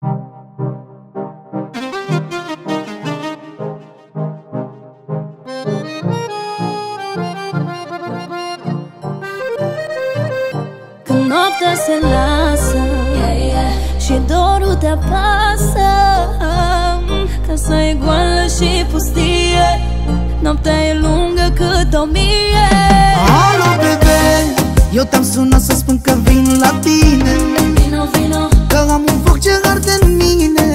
Când noaptea se lasă yeah, yeah. Și dorul te apasă Casa e goală și pustie Noaptea e lungă cât o mie. Alo, bebe Eu te-am sunat să spun că vin la tine. Vino, vino. Că am un Me and mina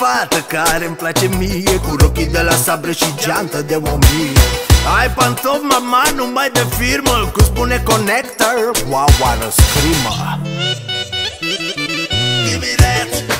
fată care îmi place mie Cu rochii de la sabră și geantă de o mie Ai pantofi, mama, numai de firmă Cu spune connector, wow, wow scrimă. Give me that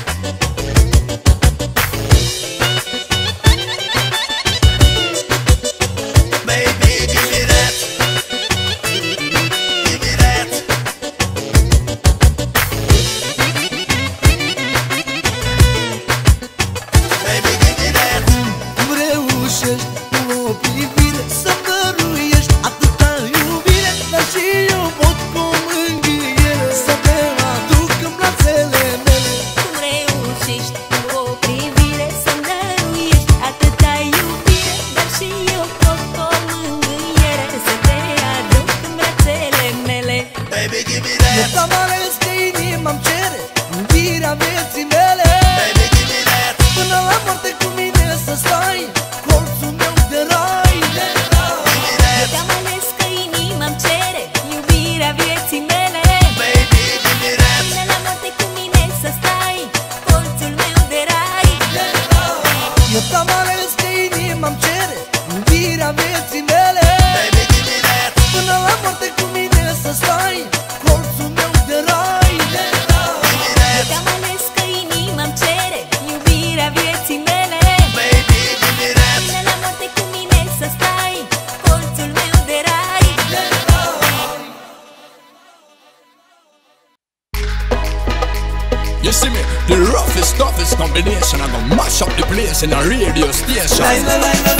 in a radio station.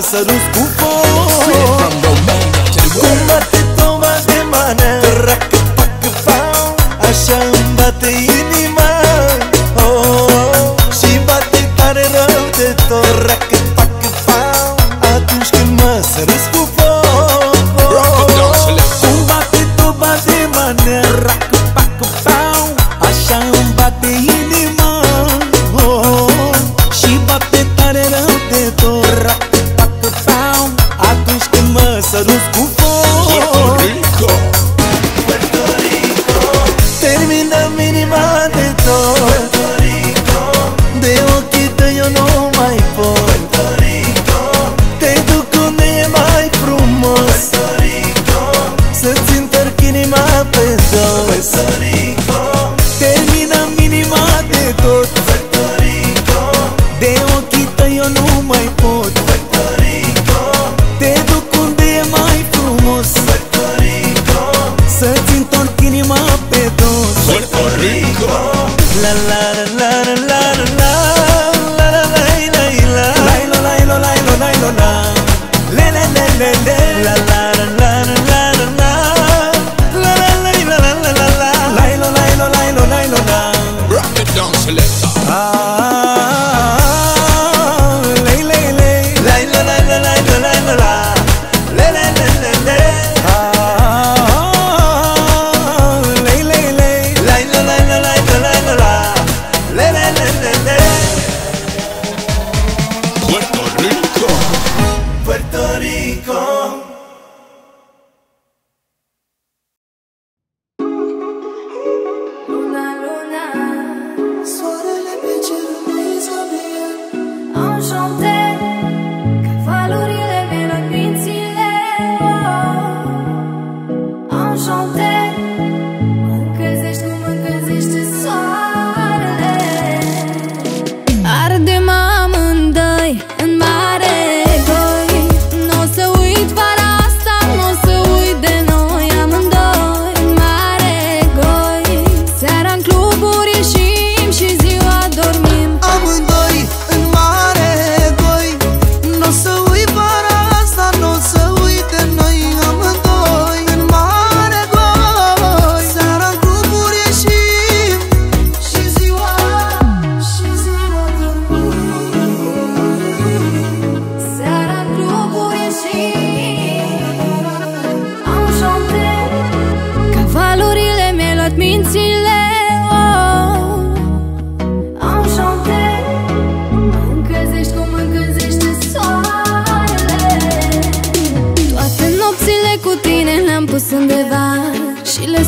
sărus cu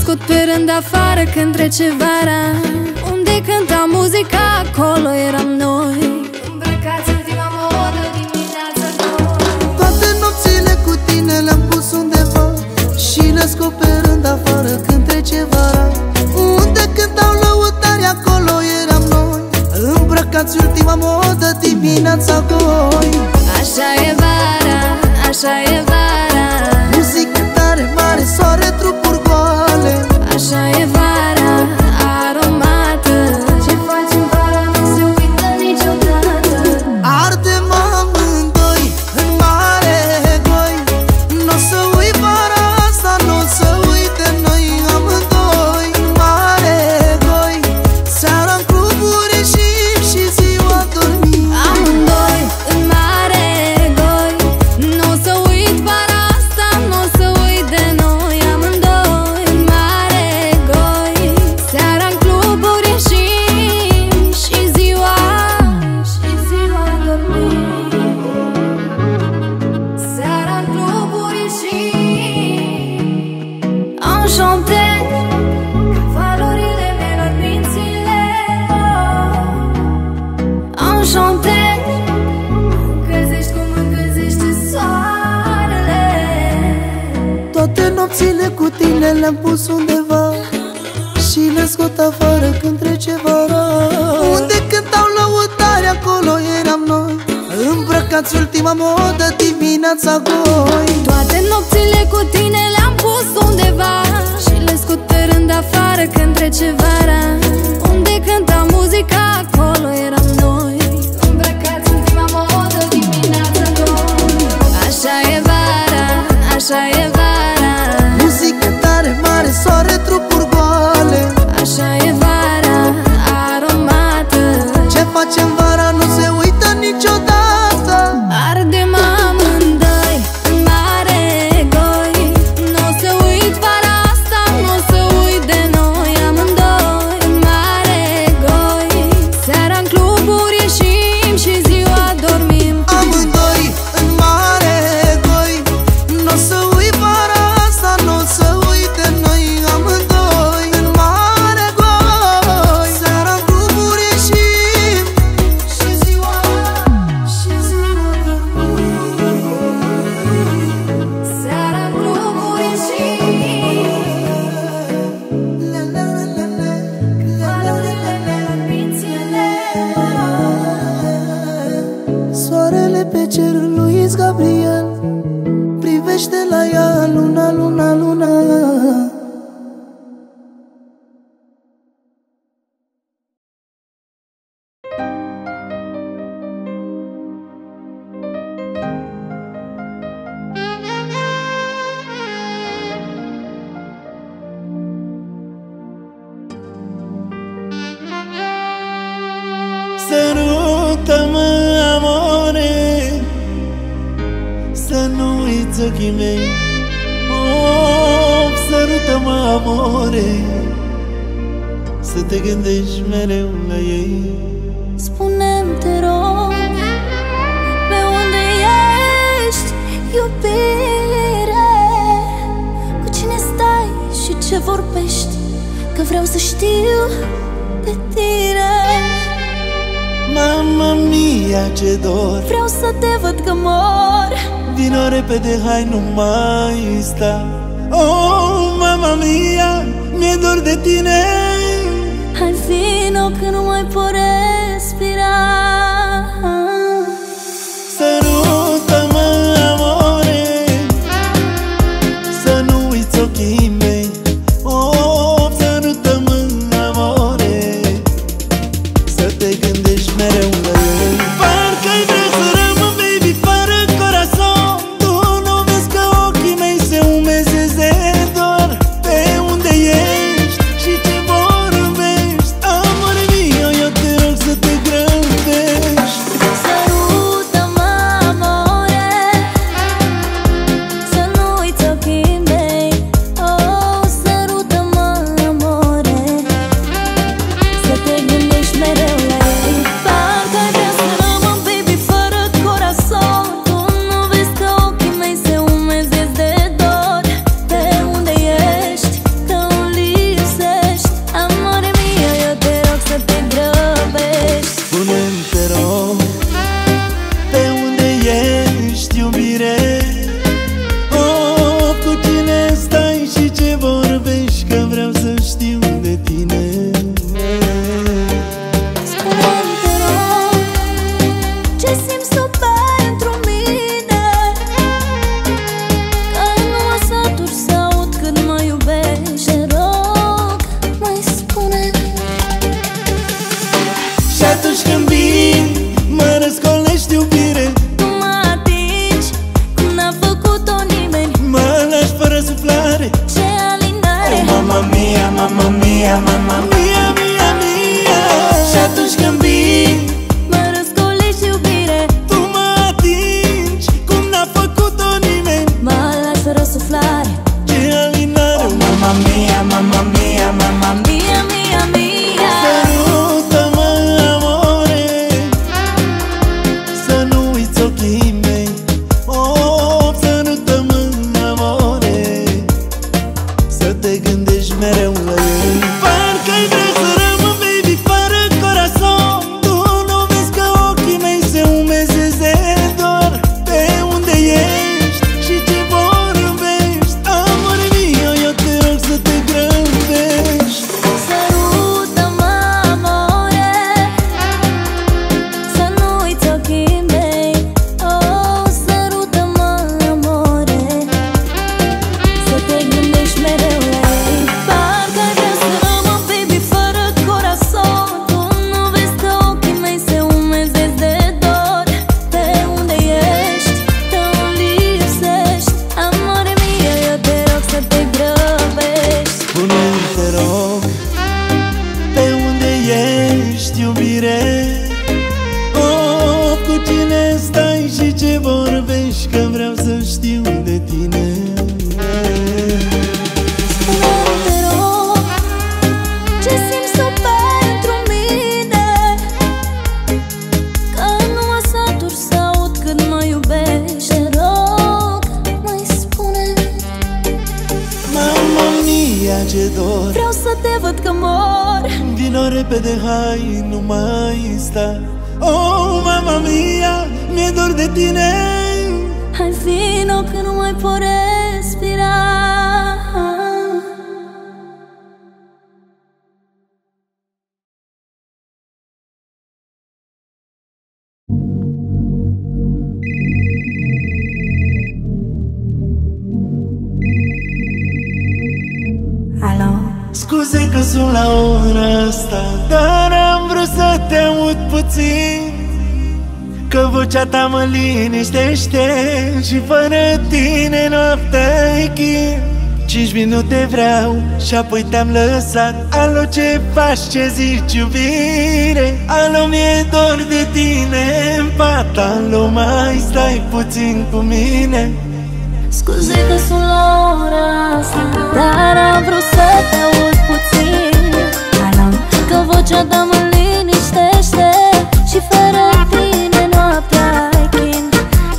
crescut pe rând afară când trece vara. Unde cânta muzica, acolo eram noi. Îmbrăcați ultima modă dimineața nouă. Toate nopțile cu tine le-am pus undeva Și le scot pe rând afară când trece vara. Unde cântau lăutari, acolo eram noi. Îmbrăcați ultima modă dimineața goi Așa e vara, așa e vara. nopțile cu tine le-am pus undeva Și le scot afară când trece vara. Unde cântau lăutare, acolo eram noi Îmbrăcați ultima modă, dimineața goi Toate nopțile cu tine le-am pus undeva Și le scot pe rând afară când trece vara. Unde cânta muzica, acolo eram noi Îmbrăcați ultima modă, dimineața goi Așa e vara, așa e vara 花千万。hayal una Că vreau să știu de tine. Mama mia, ce dor. Vreau să te văd că mor. Din Vino repede, hai, nu mai sta. Oh, mama mia, mi-e dor de tine. Hai, vino, că nu mai pot respira. agonia ce dor. Vreau să te văd că mor. Vino repede, hai, nu mai sta. Oh, mama mia, mi-e dor de tine. Hai vino că nu mai poresc ceasul la ora asta Dar am vrut să te aud puțin. Că vocea ta mă liniștește Și fără tine noaptea e chin. Cinci minute vreau și apoi te-am lăsat. Alo ce faci, ce zici iubire? Alo mi-e dor de tine în pat. Alo mai stai puțin cu mine. Scuze că sunt la ora asta Dar am vrut să te aud puțin. Niciodată mă liniștește Și fără tine noaptea ai chin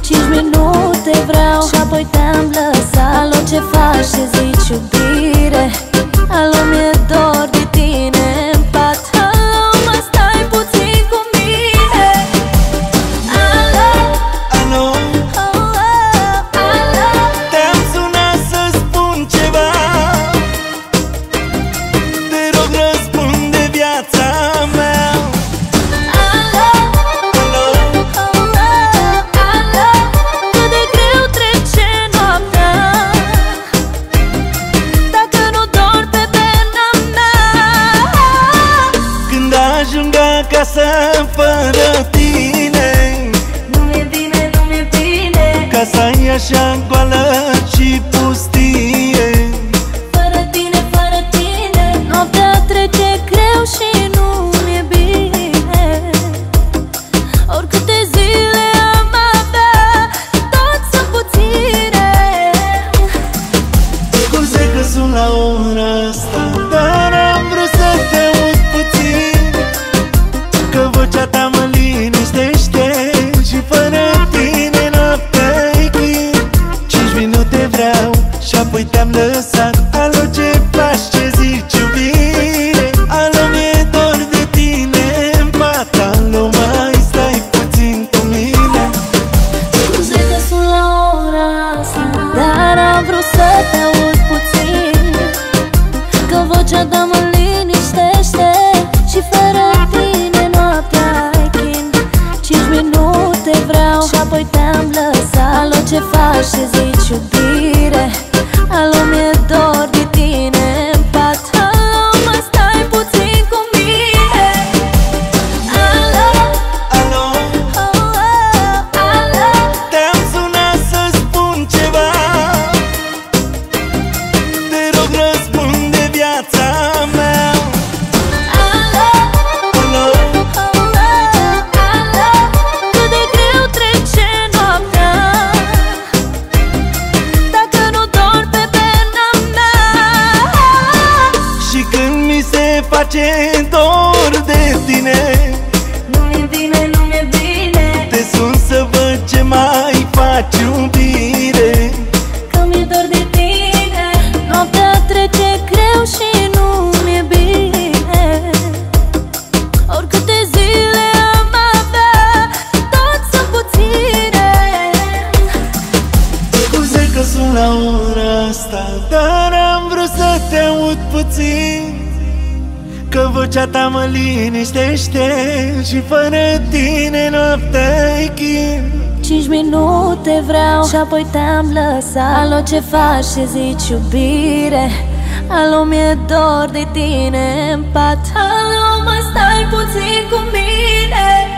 Cinci minute vreau și apoi te-am lăsat Alo, ce faci, ce zici, iubire? mă liniștește Și fără tine noaptea e Cinci minute vreau și apoi te-am lăsat. Alo, ce faci și zici iubire? Alo, mi-e dor de tine în pat. Alo, mă stai puțin cu mine.